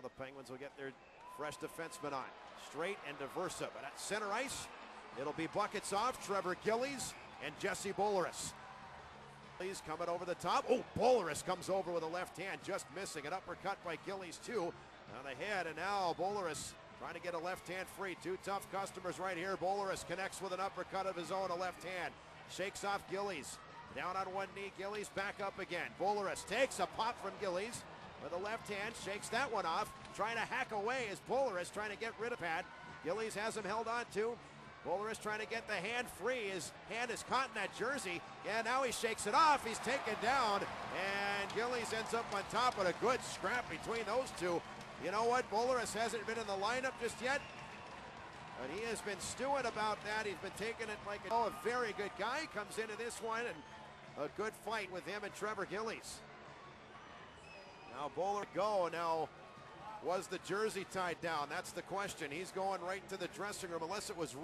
Now the Penguins will get their fresh defenseman on. Straight and Diversa. But at center ice, it'll be buckets off. Trevor Gillies and Jesse Boulerice. Gillies coming over the top. Oh, Boulerice comes over with a left hand, just missing. An uppercut by Gillies, too. On the head, and now Boulerice trying to get a left hand free. Two tough customers right here. Boulerice connects with an uppercut of his own, a left hand. Shakes off Gillies. Down on one knee, Gillies back up again. Boulerice takes a pop from Gillies with a left hand, shakes that one off, trying to hack away as Boulerice trying to get rid of Pat. Gillies has him held on to. Boulerice trying to get the hand free. His hand is caught in that jersey. Yeah, now he shakes it off. He's taken down, and Gillies ends up on top of a good scrap between those two. You know what? Boulerice hasn't been in the lineup just yet. But he has been stewing about that. He's been taking it like a, oh, a very good guy. Comes into this one and a good fight with him and Trevor Gillies. Now Bowler go. Now was the jersey tied down? That's the question. He's going right into the dressing room unless it was.